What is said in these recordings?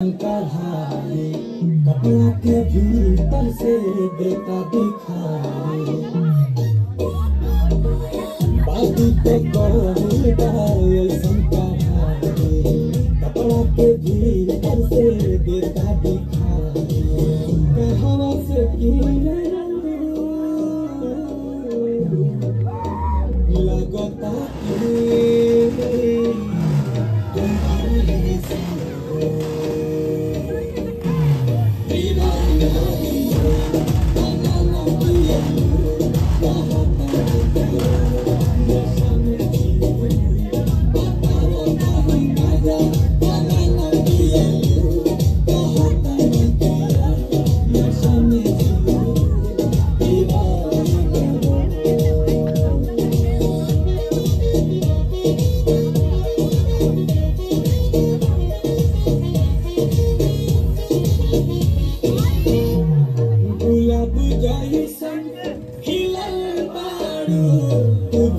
कढ़ाई कपड़ा के भीतर से देता दिखाए बाबू कढ़ाई कपड़ा के भीतर से देता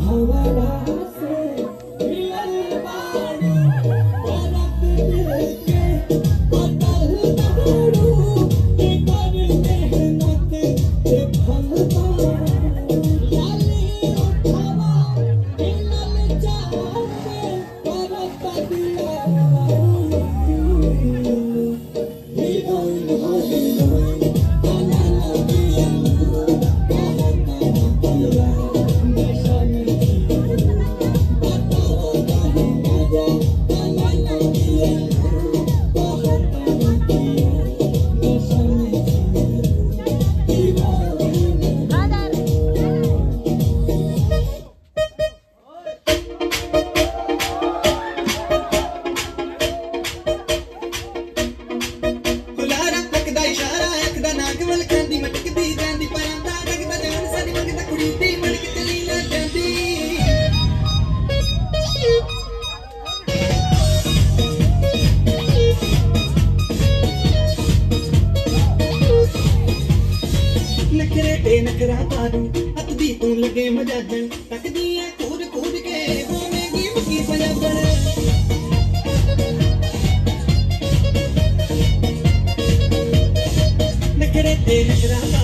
ভাবা ਤੇ ਨਖਰਾ ਪਾਦੂ ਅੱਤਦੀ ਤੂੰ ਲੱਗੇ ਮਜਾਜਣ ਤੱਕਦੀ ਐ ਕੂਦ ਕੂਦ ਕੇ ਹੋਵੇਂਗੀ ਮੱਕੀ ਪੰਜਾਬਣ ਨਖਰੇ ਤੇ ਨਖਰਾ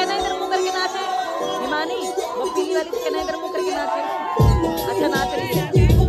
कहना इधर मुँह करके नाचे हिमानी वो पीली वाली कहना इधर मुँह करके नाचे अच्छा नाच रही है।